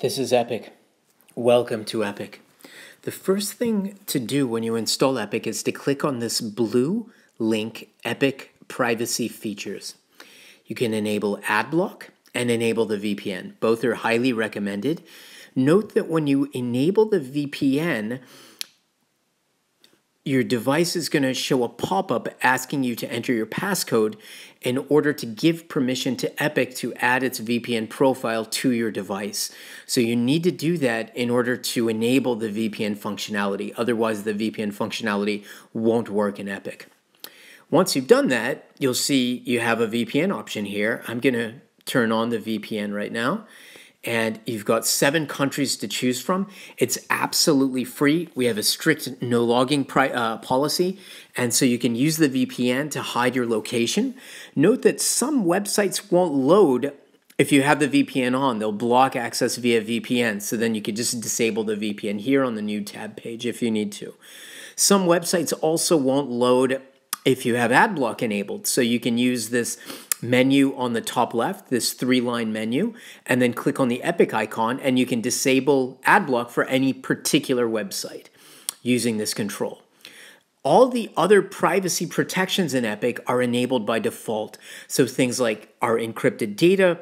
This is Epic. Welcome to Epic. The first thing to do when you install Epic is to click on this blue link, Epic Privacy Features. You can enable AdBlock and enable the VPN. Both are highly recommended. Note that when you enable the VPN, your device is going to show a pop up asking you to enter your passcode in order to give permission to Epic to add its VPN profile to your device. So you need to do that in order to enable the VPN functionality. Otherwise, the VPN functionality won't work in Epic. Once you've done that, you'll see you have a VPN option here. I'm going to turn on the VPN right now and you've got seven countries to choose from. It's absolutely free. We have a strict no logging uh, policy, and so you can use the VPN to hide your location. Note that some websites won't load if you have the VPN on, they'll block access via VPN. So then you could just disable the VPN here on the new tab page if you need to. Some websites also won't load if you have ad block enabled. So you can use this menu on the top left, this three line menu, and then click on the Epic icon, and you can disable ad block for any particular website using this control. All the other privacy protections in Epic are enabled by default. So things like our encrypted data,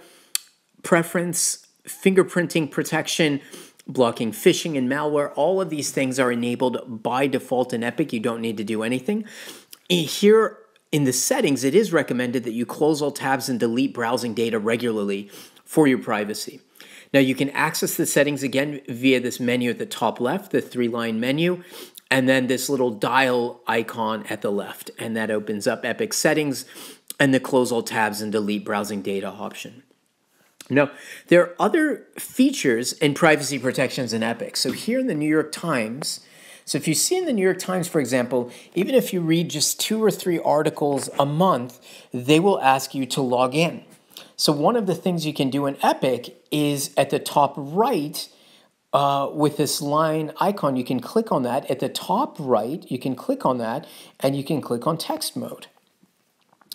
preference, fingerprinting protection, blocking phishing and malware, all of these things are enabled by default in Epic. You don't need to do anything. Here in the settings, it is recommended that you close all tabs and delete browsing data regularly for your privacy. Now you can access the settings again via this menu at the top left, the three line menu, and then this little dial icon at the left. And that opens up Epic settings and the close all tabs and delete browsing data option. Now, there are other features and privacy protections in Epic. So here in the New York Times, so if you see in the New York Times, for example, even if you read just two or three articles a month, they will ask you to log in. So one of the things you can do in Epic is at the top right, uh, with this line icon, you can click on that. At the top right, you can click on that and you can click on text mode.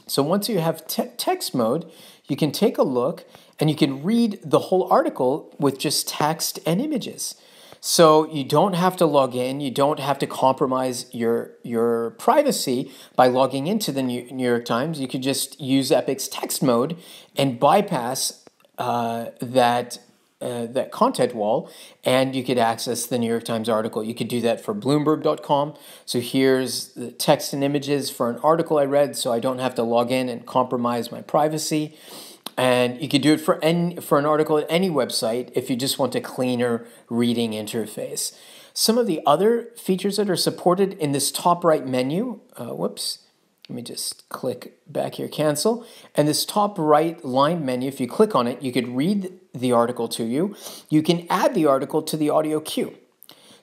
So once you have te text mode, you can take a look and you can read the whole article with just text and images. So you don't have to log in. You don't have to compromise your your privacy by logging into the New, York Times. You could just use Epic's text mode and bypass uh, that uh, that content wall, and you could access the New York Times article. You could do that for Bloomberg.com. So here's the text and images for an article I read, so I don't have to log in and compromise my privacy. And you could do it for any, for an article at any website if you just want a cleaner reading interface. Some of the other features that are supported in this top right menu, uh, whoops, let me just click back here, cancel. And this top right line menu, if you click on it, you could read the article to you. You can add the article to the audio queue.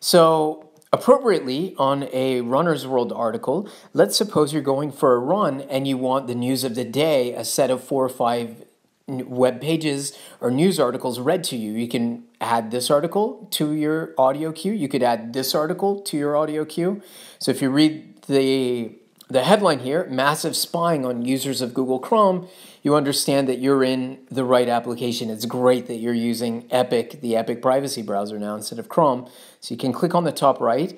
So appropriately on a runner's world article let's suppose you're going for a run and you want the news of the day a set of four or five web pages or news articles read to you. You can add this article to your audio queue. You could add this article to your audio queue. So if you read the the headline here, massive spying on users of Google Chrome, you understand that you're in the right application. It's great that you're using Epic, the Epic privacy browser now instead of Chrome. So you can click on the top right,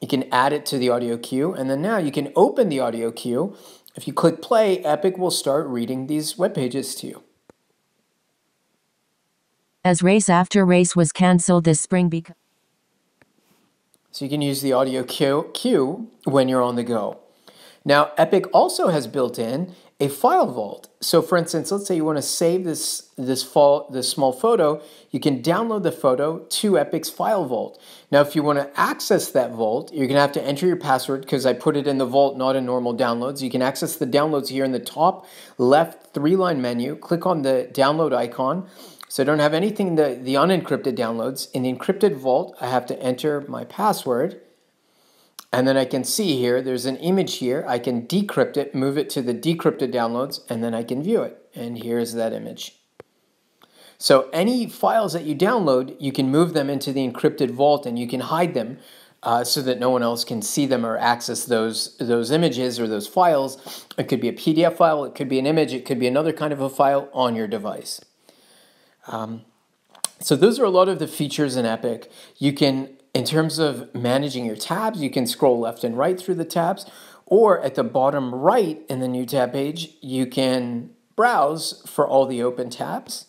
you can add it to the audio queue, and then now you can open the audio queue. If you click play, Epic will start reading these web pages to you. As race after race was cancelled this spring because. So you can use the audio queue, queue when you're on the go. Now, Epic also has built in a file vault. So for instance, let's say you want to save this, this, fall, this small photo, you can download the photo to Epic's file vault. Now, if you want to access that vault, you're going to have to enter your password because I put it in the vault, not in normal downloads. You can access the downloads here in the top left three-line menu. Click on the download icon so I don't have anything the, the unencrypted downloads. In the encrypted vault, I have to enter my password. And then I can see here, there's an image here. I can decrypt it, move it to the decrypted downloads, and then I can view it. And here's that image. So any files that you download, you can move them into the encrypted vault and you can hide them uh, so that no one else can see them or access those, those images or those files. It could be a PDF file, it could be an image, it could be another kind of a file on your device. Um, So those are a lot of the features in Epic. You can, in terms of managing your tabs, you can scroll left and right through the tabs, or at the bottom right in the new tab page, you can browse for all the open tabs.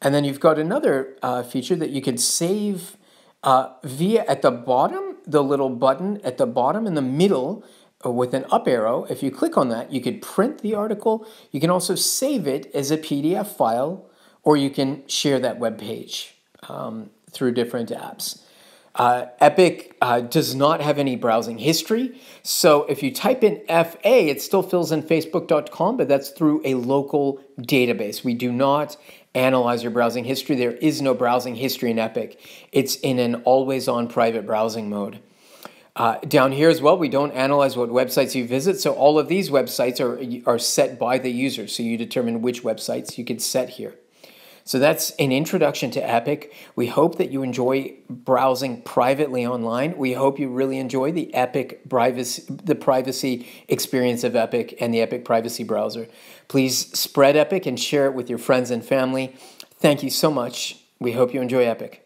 And then you've got another uh, feature that you can save uh, via at the bottom, the little button at the bottom in the middle uh, with an up arrow. If you click on that, you could print the article. You can also save it as a PDF file, or you can share that web page um, through different apps. Uh, Epic uh, does not have any browsing history. So if you type in FA, it still fills in facebook.com, but that's through a local database. We do not analyze your browsing history. There is no browsing history in Epic, it's in an always on private browsing mode. Uh, down here as well, we don't analyze what websites you visit. So all of these websites are, are set by the user. So you determine which websites you can set here. So that's an introduction to Epic. We hope that you enjoy browsing privately online. We hope you really enjoy the Epic privacy, the privacy experience of Epic and the Epic privacy browser. Please spread Epic and share it with your friends and family. Thank you so much. We hope you enjoy Epic.